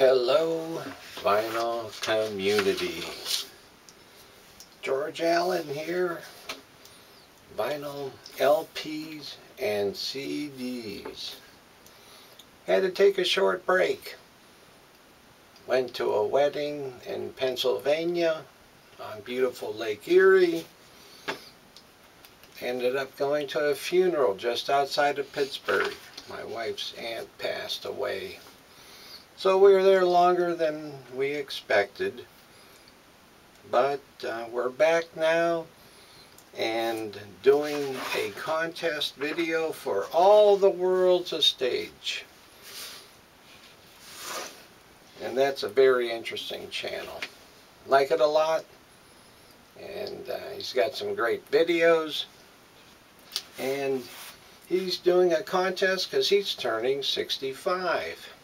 Hello, vinyl community. George Alan here. Vinyl LPs and CDs. Had to take a short break. Went to a wedding in Pennsylvania on beautiful Lake Erie. Ended up going to a funeral just outside of Pittsburgh. My wife's aunt passed away. So we were there longer than we expected. But uh, we're back now and doing a contest video for All the World's a Stage. And that's a very interesting channel. Like it a lot. And uh, he's got some great videos. And he's doing a contest because he's turning 65.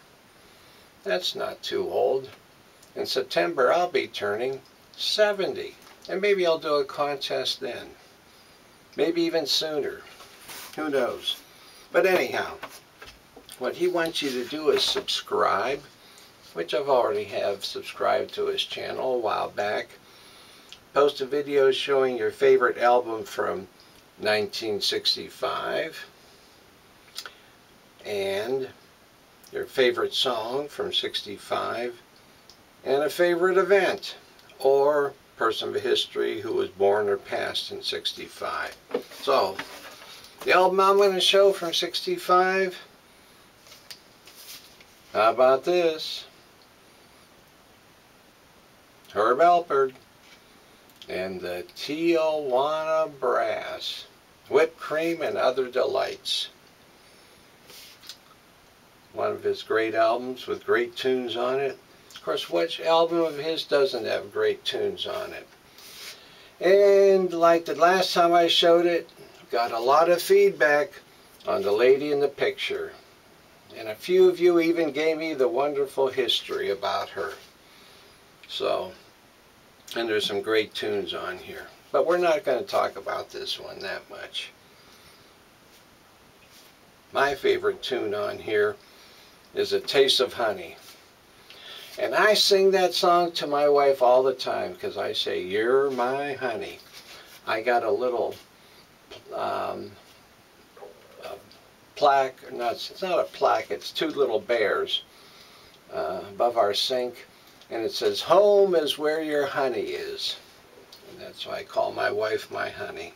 That's not too old. In September I'll be turning 70. And maybe I'll do a contest then. Maybe even sooner. Who knows? But anyhow, what he wants you to do is subscribe, which I've already have subscribed to his channel a while back. Post a video showing your favorite album from 1965 and your favorite song from 65 and a favorite event or person of history who was born or passed in 65. So, the album I'm going to show from 65, how about this? Herb Alpert and the Tijuana Brass, Whipped Cream and Other Delights. One of his great albums with great tunes on it. Of course, which album of his doesn't have great tunes on it? And like the last time I showed it, got a lot of feedback on the lady in the picture. And a few of you even gave me the wonderful history about her. So, and there's some great tunes on here. But we're not going to talk about this one that much. My favorite tune on here is A Taste of Honey. And I sing that song to my wife all the time because I say, you're my honey. I got a little um, a plaque, no, it's not a plaque, it's two little bears uh, above our sink and it says home is where your honey is and that's why I call my wife my honey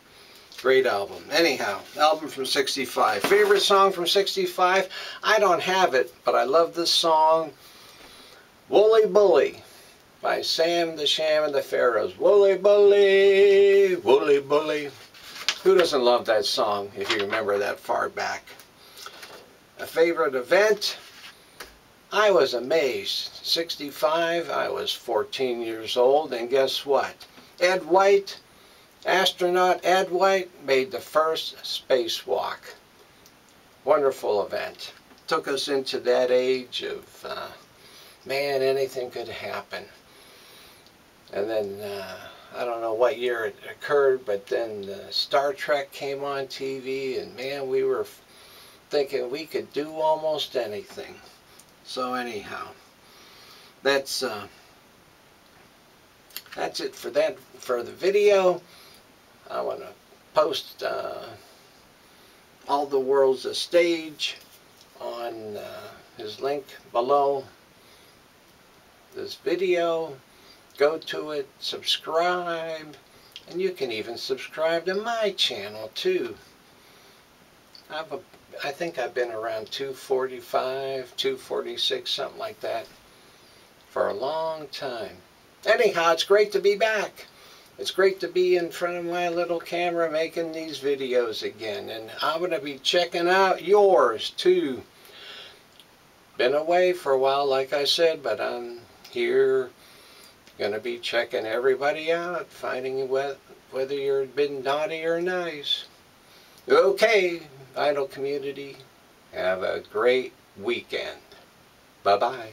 great album. Anyhow album from 65 favorite song from 65 I don't have it but I love this song Wooly Bully by Sam the Sham and the Pharaohs. Wooly Bully Wooly Bully. Who doesn't love that song if you remember that far back? A favorite event? I was amazed. 65, I was 14 years old, and guess what? Ed White, astronaut Ed White, made the first spacewalk. Wonderful event. Took us into that age of, uh, man, anything could happen. And then, uh, I don't know what year it occurred, but then uh, Star Trek came on TV, and man, we were thinking we could do almost anything. So anyhow, that's uh, that's it for that for the video. I want to post uh, all the world's a stage on uh, his link below this video. Go to it, subscribe, and you can even subscribe to my channel too. I have a I think I've been around 245, 246, something like that, for a long time. Anyhow, it's great to be back. It's great to be in front of my little camera making these videos again. And I'm going to be checking out yours too. Been away for a while, like I said, but I'm here going to be checking everybody out, finding whether you're been naughty or nice. Okay, Vinyl community, have a great weekend. Bye-bye.